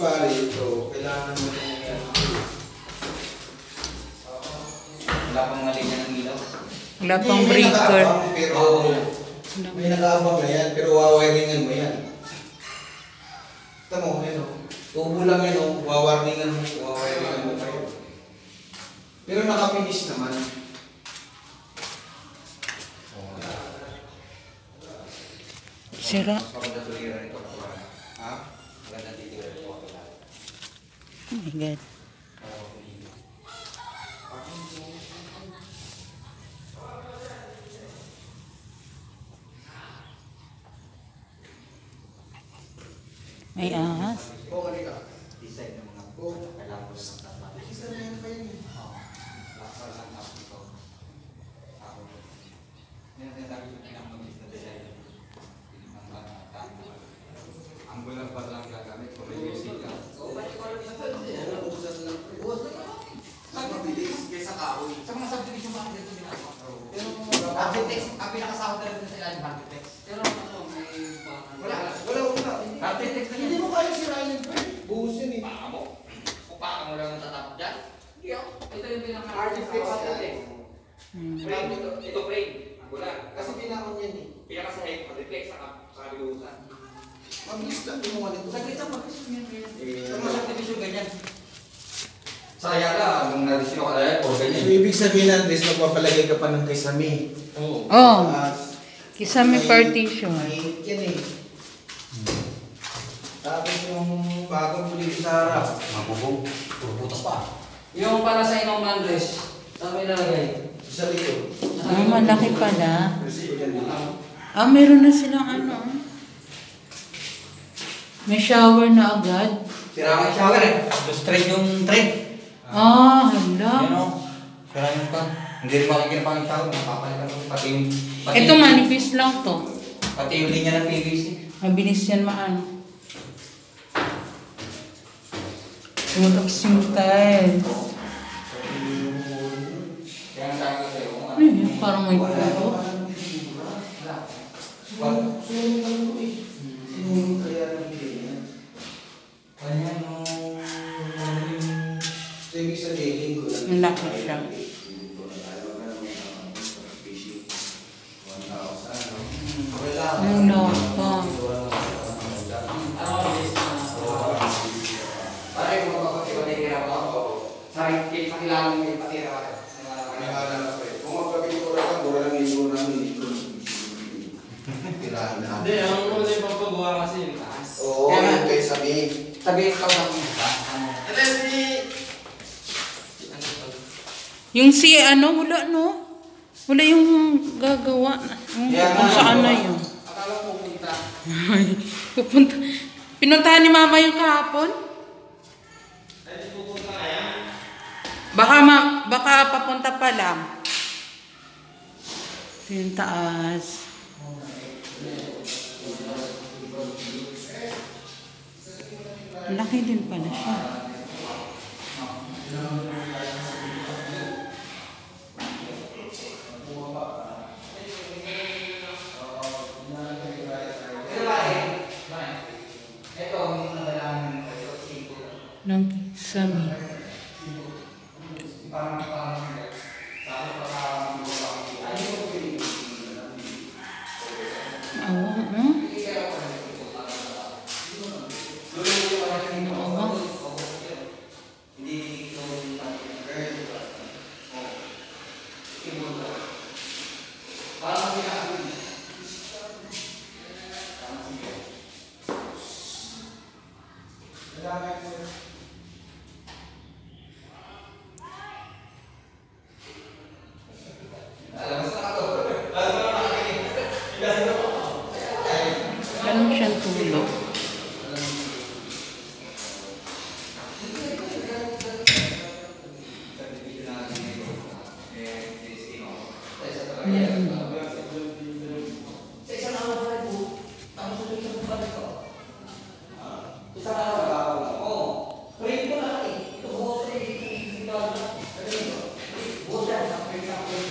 pare, ito, kailangan mo na yan. Wala pang malinya ng ilaw. Wala pang breaker. Pero, Oo. may nakaabang na yan, pero wawiringan mo yan. Ito mo, yan o. Tubo lang yan o, wawarningan mo, wawiringan mo kayo. Pero nakapinish naman. Sira. Nito. Ha? Maganda. Oh my God. May ahas. Design ng mga ko sa tapat. Isa na yan pa yun. Oo. Lasa ng tapos ito. Ako. Yan ang sabi ko pinamagis na design. Ang mga tao. Ang bulan pa lang gagamit kung may music ka. Mas mabilis kaysa kahoy. Sa mga subdivision bakit dito ginagawa? Pero Architects, ang pinakasahod na rin sa ilalim architects. Pero ano, may wala, wala, wala. Architects na Hindi yan. mo kaya sirain yung friend. Buhos yun eh. Baka mo. Kung baka mo dyan. Hindi ako. Ito yung pinaka yan. Hmm. Frame, ito, ito frame. Ang bulan. Kasi pinakon yan eh. Mag-reflex sa sa kabilusan. Mabilis lang gumawa nito. Saglit ang mag-isip yan. Eh, Sa mga subdivision ganyan. Saya ka, nung narisyo ka dahil, o So, ganyan. ibig sabihin natin is magpapalagay ka pa ng kisame. Oo. Oh, may partition. Yan eh. Tapos yung bagong pulis sa harap. Mabubog. Puputas pa. Yung para sa inyong mandres, saan mo ilalagay? Sa likod. Ah, malaki pala. Kasi yan lang. Ah, meron na silang ano. May shower na agad. Sira ang shower eh. Gusto straight yung trend. Ah, Yan hala. o. Sira yung pan. Hindi rin makikita pa yung shower. Mapapalitan mo. Pati yung... Pati, Ito manipis lang to. Pati yung linya ng PVC. Mabilis yan maano. Tumutoks yung tiles. Kaya ang sabi ko sa'yo, kung Ano yun? Parang may puto. Sunod lang ito eh. Sinunod kaya ng hindi yan. Kanya nung... So, ibig sabihin, linggo lang. Ang laki siya. Tirahan na. Hindi, ang una yung papagawa kasi yung taas. Oo, Kaya nga- yun kayo sabihin. Sabihin ka ba kung ba? Ito si... Yung si ano, wala no? Wala yung gagawa. Yung Yeah, kung saan na yun. Akala ko pupunta. Pupunta. Pinuntahan ni mama yung kahapon? Baka ma, baka papunta pa lang. Ito yung taas. Laki din pala siya. Ng sami. Parang, parang, sabi pa sa mga Ayun ko Awa, no? Ano awa? Hindi ito Parang sinabi. Ganun siyang tulog. Sa isang araw pa rin po, tapos ulit sa bumalik ko. Isang araw ba? Oo. Frame ko na eh. Ito buhos eh. Ito ito. Buhos yan. Frame na frame.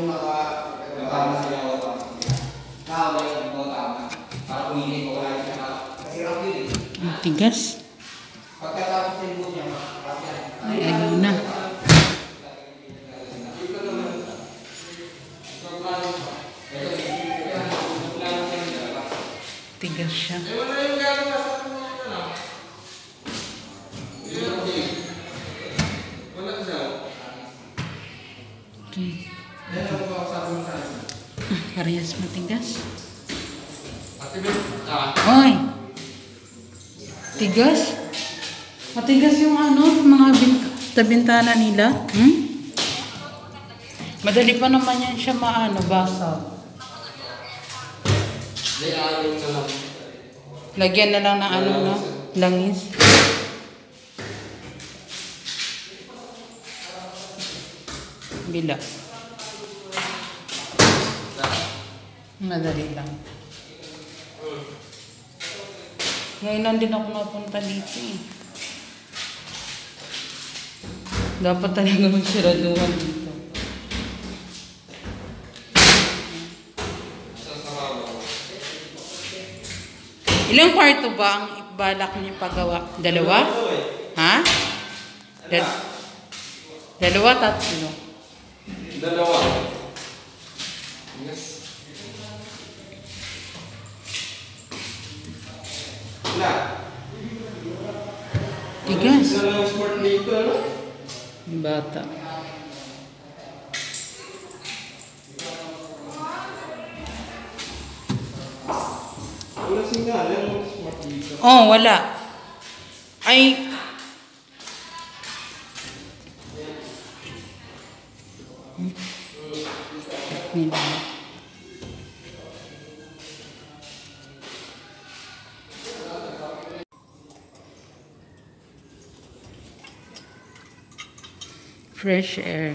Tama sa yawa pa. Tama yun, ito tama. Para hindi ko wala siya. Rock yun eh. Ang tigas. Pagkatapos sa ibo niya. Ay, ayaw na. Tigas siya. Okay. Parehas matigas. Oy! Tigas? Matigas yung ano, mga bin- sa bintana nila. Hmm? Madali pa naman yan siya maano, basa. Lagyan na lang ng ano, no? Langis. Bila. Madali lang. Ngayon lang din ako napunta dito eh. Dapat talaga magsiraduhan dito. Ilang kwarto ba ang balak niyo pagawa? Dalawa? Ha? Dal- dalawa, tatlo. Dalawa. Wala. Tigas. Isa lang ang sport dito, ano? Bata. Wala singalan ang sport dito. Oh, wala. Ay, Fresh air.